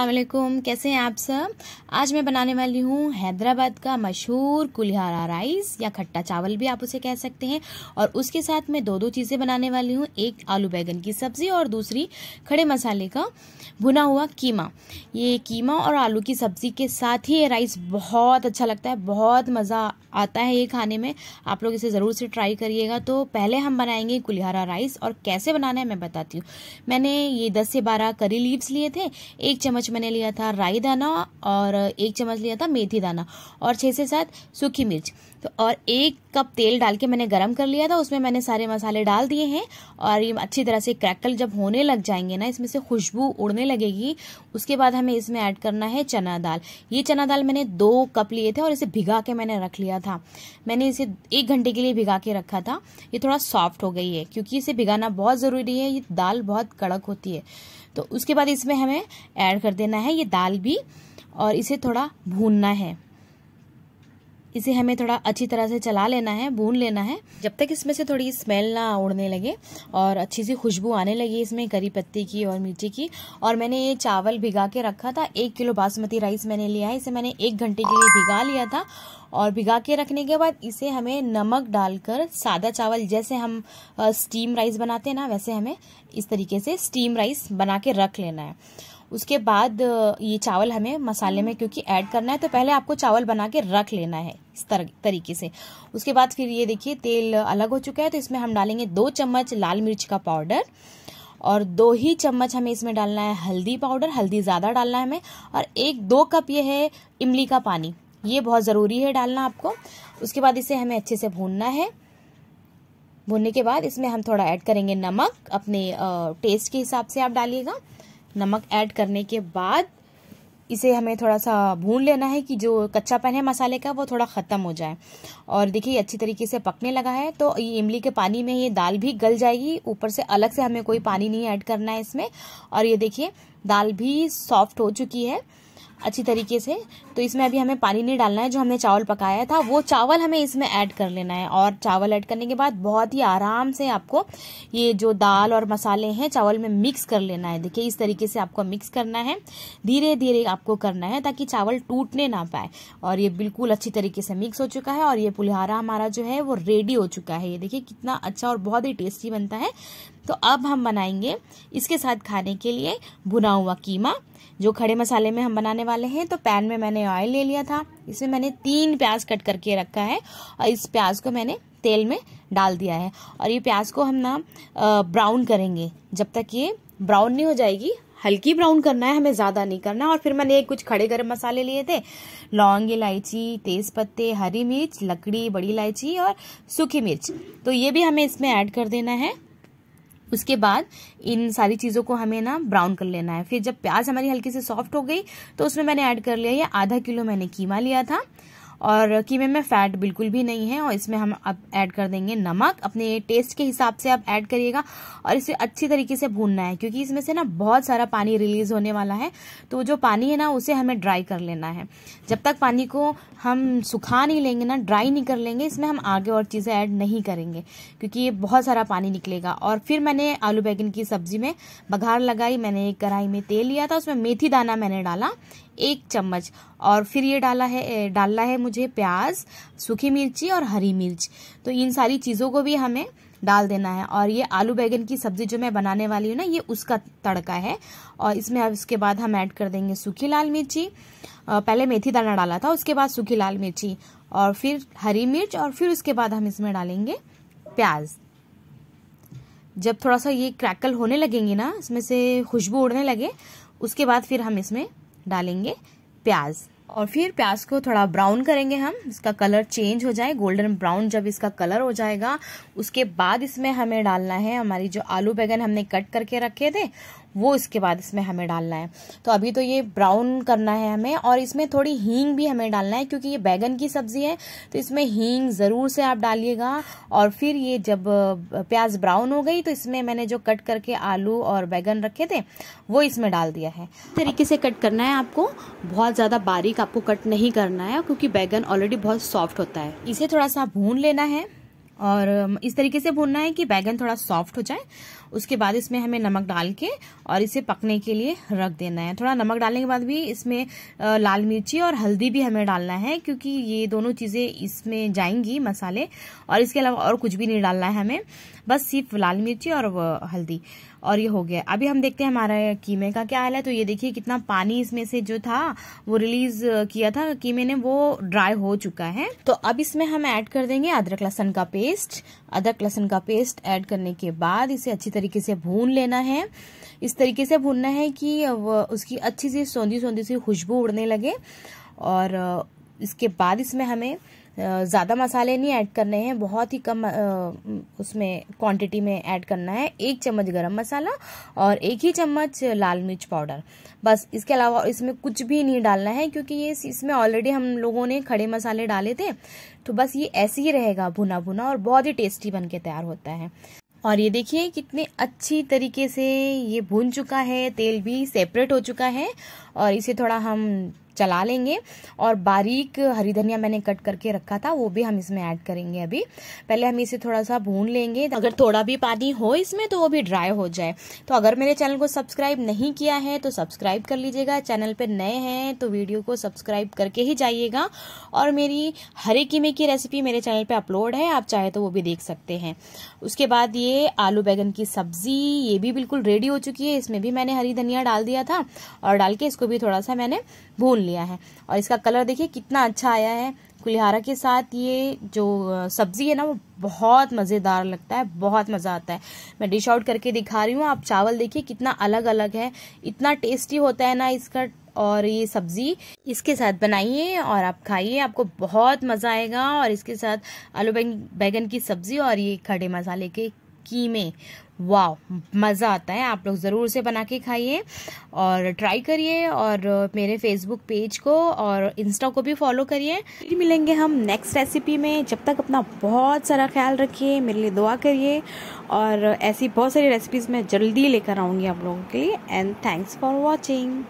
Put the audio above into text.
असलकुम कैसे हैं आप सब? आज मैं बनाने वाली हूँ हैदराबाद का मशहूर कुल्हारा राइस, या खट्टा चावल भी आप उसे कह सकते हैं। और उसके साथ मैं दो दो चीज़ें बनाने वाली हूँ, एक आलू बैगन की सब्ज़ी और दूसरी खड़े मसाले का भुना हुआ कीमा। ये कीमा और आलू की सब्ज़ी के साथ ही ये राइस बहुत अच्छा लगता है, बहुत मज़ा आता है ये खाने में। आप लोग इसे ज़रूर से ट्राई करिएगा। तो पहले हम बनाएँगे कुल्हारा राइस और कैसे बनाना है मैं बताती हूँ। मैंने ये दस से बारह करी लीव्स लिए थे, एक चम्मच मैंने लिया था राई दाना और एक चम्मच लिया था मेथी दाना और छः से सात सूखी मिर्च। तो और एक कप तेल डाल के मैंने गरम कर लिया था, उसमें मैंने सारे मसाले डाल दिए हैं और ये अच्छी तरह से क्रैकल जब होने लग जाएँगे ना, इसमें से खुशबू उड़ने लगेगी। उसके बाद हमें इसमें ऐड करना है चना दाल। ये चना दाल मैंने दो कप लिए थे और इसे भिगा के मैंने रख लिया था। मैंने इसे एक घंटे के लिए भिगा के रखा था। ये थोड़ा सॉफ्ट हो गई है, क्योंकि इसे भिगाना बहुत ज़रूरी है, ये दाल बहुत कड़क होती है। तो उसके बाद इसमें हमें ऐड कर देना है ये दाल भी और इसे थोड़ा भूनना है। इसे हमें थोड़ा अच्छी तरह से चला लेना है, भून लेना है। जब तक इसमें से थोड़ी स्मेल ना उड़ने लगे और अच्छी सी खुशबू आने लगी इसमें करी पत्ती की और मिर्ची की। और मैंने ये चावल भिगा के रखा था। एक किलो बासमती राइस मैंने लिया है। इसे मैंने एक घंटे के लिए भिगा लिया था। और भिगा के रखने के बाद इसे हमें नमक डालकर सादा चावल जैसे हम स्टीम राइस बनाते हैं ना, वैसे हमें इस तरीके से स्टीम राइस बना के रख लेना है। उसके बाद ये चावल हमें मसाले में क्योंकि ऐड करना है तो पहले आपको चावल बना के रख लेना है, इस तरीके से। उसके बाद फिर ये देखिए, तेल अलग हो चुका है तो इसमें हम डालेंगे दो चम्मच लाल मिर्च का पाउडर और दो ही चम्मच हमें इसमें डालना है हल्दी पाउडर, हल्दी ज़्यादा डालना है हमें और एक दो कप ये है इमली का पानी। ये बहुत ज़रूरी है डालना आपको। उसके बाद इसे हमें अच्छे से भूनना है। भूनने के बाद इसमें हम थोड़ा ऐड करेंगे नमक, अपने टेस्ट के हिसाब से आप डालिएगा। नमक ऐड करने के बाद इसे हमें थोड़ा सा भून लेना है कि जो कच्चापन है मसाले का, वो थोड़ा ख़त्म हो जाए। और देखिए, अच्छी तरीके से पकने लगा है। तो ये इमली के पानी में ये दाल भी गल जाएगी। ऊपर से अलग से हमें कोई पानी नहीं ऐड करना है इसमें। और ये देखिए, दाल भी सॉफ्ट हो चुकी है। अच्छी तरीके से। तो इसमें अभी हमें पानी नहीं डालना है, जो हमने चावल पकाया था, वो चावल हमें इसमें ऐड कर लेना है। और चावल ऐड करने के बाद बहुत ही आराम से आपको ये जो दाल और मसाले हैं, चावल में मिक्स कर लेना है। देखिए, इस तरीके से आपको मिक्स करना है। धीरे धीरे आपको करना है, ताकि चावल टूटने ना पाए। और ये बिल्कुल अच्छी तरीके से मिक्स हो चुका है, और ये पुलिहारा हमारा जो है, वो रेडी हो चुका है। ये देखिए, कितना अच्छा और बहुत ही टेस्टी बनता है। तो अब हम बनाएँगे इसके साथ खाने के लिए भुना हुआ कीमा, जो खड़े मसाले में हम बनाने वाले हैं। तो पैन में मैंने ऑयल ले लिया था। इसमें मैंने तीन प्याज कट करके रखा है और इस प्याज को मैंने तेल में डाल दिया है। और ये प्याज को हम ना ब्राउन करेंगे। जब तक ये ब्राउन नहीं हो जाएगी, हल्की ब्राउन करना है, हमें ज़्यादा नहीं करना। और फिर मैंने कुछ खड़े गर्म मसाले लिए थे। लौंग, इलायची तेज पत्ते हरी मिर्च, लकड़ी, बड़ी इलायची और सूखी मिर्च। तो ये भी हमें इसमें ऐड कर देना है। उसके बाद इन सारी चीज़ों को हमें ना ब्राउन कर लेना है। फिर जब प्याज हमारी हल्की से सॉफ्ट हो गई तो उसमें मैंने ऐड कर लिया, ये आधा किलो मैंने कीमा लिया था। और कीमे में फैट बिल्कुल भी नहीं है और इसमें हम अब ऐड कर देंगे नमक। अपने टेस्ट के हिसाब से आप ऐड करिएगा और इसे अच्छी तरीके से भूनना है, क्योंकि इसमें से ना बहुत सारा पानी रिलीज़ होने वाला है। तो जो पानी है ना, उसे हमें ड्राई कर लेना है। जब तक पानी को हम सुखा नहीं लेंगे ना, ड्राई नहीं कर लेंगे, इसमें हम आगे और चीज़ें ऐड नहीं करेंगे, क्योंकि ये बहुत सारा पानी निकलेगा। और फिर मैंने आलू बैगन की सब्ज़ी में बघार लगाई, मैंने एक कढ़ाई में तेल लिया था, उसमें मेथी दाना मैंने डाला एक चम्मच। और फिर ये डाला है डालना है मुझे प्याज, सूखी मिर्ची और हरी मिर्च। तो इन सारी चीज़ों को भी हमें डाल देना है। और ये आलू बैगन की सब्ज़ी जो मैं बनाने वाली हूँ ना, ये उसका तड़का है। और इसमें अब इसके बाद हम ऐड कर देंगे सूखी लाल मिर्ची। पहले मेथी दाना डाला था, उसके बाद सूखी लाल मिर्ची। और फिर हरी मिर्च और फिर उसके बाद हम इसमें डालेंगे प्याज। जब थोड़ा सा ये क्रैकल होने लगेंगे ना, इसमें से खुशबू उड़ने लगे, उसके बाद फिर हम इसमें डालेंगे प्याज। और फिर प्याज को थोड़ा ब्राउन करेंगे हम, इसका कलर चेंज हो जाए, गोल्डन ब्राउन जब इसका कलर हो जाएगा, उसके बाद इसमें हमें डालना है हमारी जो आलू बैगन हमने कट करके रखे थे वो इसके बाद इसमें हमें डालना है। तो अभी तो ये ब्राउन करना है हमें और इसमें थोड़ी हींग भी हमें डालना है क्योंकि ये बैगन की सब्ज़ी है तो इसमें हींग ज़रूर से आप डालिएगा और फिर ये जब प्याज ब्राउन हो गई तो इसमें मैंने जो कट करके आलू और बैगन रखे थे वो इसमें डाल दिया है। तरीके से कट करना है आपको। बहुत ज़्यादा बारीक आपको कट नहीं करना है क्योंकि बैगन ऑलरेडी बहुत सॉफ्ट होता है। इसे थोड़ा सा भून लेना है और इस तरीके से भूनना है कि बैगन थोड़ा सॉफ्ट हो जाए उसके बाद इसमें हमें नमक डाल के और इसे पकने के लिए रख देना है। थोड़ा नमक डालने के बाद भी इसमें लाल मिर्ची और हल्दी भी हमें डालना है, क्योंकि ये दोनों चीज़ें इसमें जाएँगी, मसाले। और इसके अलावा और कुछ भी नहीं डालना है हमें, बस सिर्फ़ लाल मिर्ची और हल्दी। और ये हो गया। अभी हम देखते हैं हमारा कीमे का क्या हाल है। तो ये देखिए कितना पानी इसमें से जो था, वो रिलीज़ किया था कीमे ने, वो ड्राई हो चुका है। तो अब इसमें हम ऐड कर देंगे अदरक लहसन का पेस्ट। अदरक लहसन का पेस्ट ऐड करने के बाद इसे अच्छी तरीके से भून लेना है। इस तरीके से भूनना है कि उसकी अच्छी सी सौंधी सौंधी सी खुशबू उड़ने लगे और इसके बाद इसमें हमें ज़्यादा मसाले नहीं ऐड करने हैं। बहुत ही कम उसमें क्वांटिटी में ऐड करना है। एक चम्मच गरम मसाला और एक ही चम्मच लाल मिर्च पाउडर। बस इसके अलावा इसमें कुछ भी नहीं डालना है क्योंकि ये इसमें ऑलरेडी हम लोगों ने खड़े मसाले डाले थे। तो बस ये ऐसे ही रहेगा भुना भुना और बहुत ही टेस्टी बन के तैयार होता है। और ये देखिए कितने अच्छी तरीके से ये भून चुका है, तेल भी सेपरेट हो चुका है और इसे थोड़ा हम चला लेंगे। और बारीक हरी धनिया मैंने कट करके रखा था, वो भी हम इसमें ऐड करेंगे अभी। पहले हम इसे थोड़ा सा भून लेंगे। अगर थोड़ा भी पानी हो इसमें तो वो भी ड्राई हो जाए। तो अगर मेरे चैनल को सब्सक्राइब नहीं किया है तो सब्सक्राइब कर लीजिएगा। चैनल पर नए हैं तो वीडियो को सब्सक्राइब करके ही जाइएगा। और मेरी हरे कीमे की रेसिपी मेरे चैनल पर अपलोड है, आप चाहे तो वो भी देख सकते हैं। उसके बाद ये आलू बैगन की सब्ज़ी, ये भी बिल्कुल रेडी हो चुकी है। इसमें भी मैंने हरी धनिया डाल दिया था। और डाल के इसको भी थोड़ा सा मैंने भून लिया। है। और इसका कलर देखिए कितना अच्छा आया है। कुल्हारा के साथ ये जो सब्ज़ी है ना, वो बहुत मज़ेदार लगता है, बहुत मज़ा आता है। मैं डिश आउट करके दिखा रही हूँ, आप चावल देखिए कितना अलग अलग है। इतना टेस्टी होता है ना इसका और ये सब्ज़ी। इसके साथ बनाइए और आप खाइए, आपको बहुत मज़ा आएगा। और इसके साथ आलू बैगन की सब्ज़ी और ये खड़े मसाले के कीमे वाह मज़ा आता है। आप लोग ज़रूर से बना के खाइए और ट्राई करिए और मेरे फेसबुक पेज को और इंस्टा को भी फॉलो करिए। फिर मिलेंगे हम नेक्स्ट रेसिपी में। जब तक अपना बहुत सारा ख्याल रखिए, मेरे लिए दुआ करिए और ऐसी बहुत सारी रेसिपीज़ मैं जल्दी लेकर आऊँगी आप लोगों के लिए। And thanks for watching